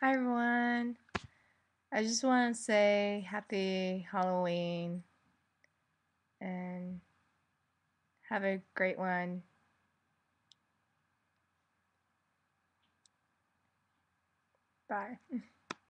Hi everyone. I just want to say happy Halloween and have a great one. Bye.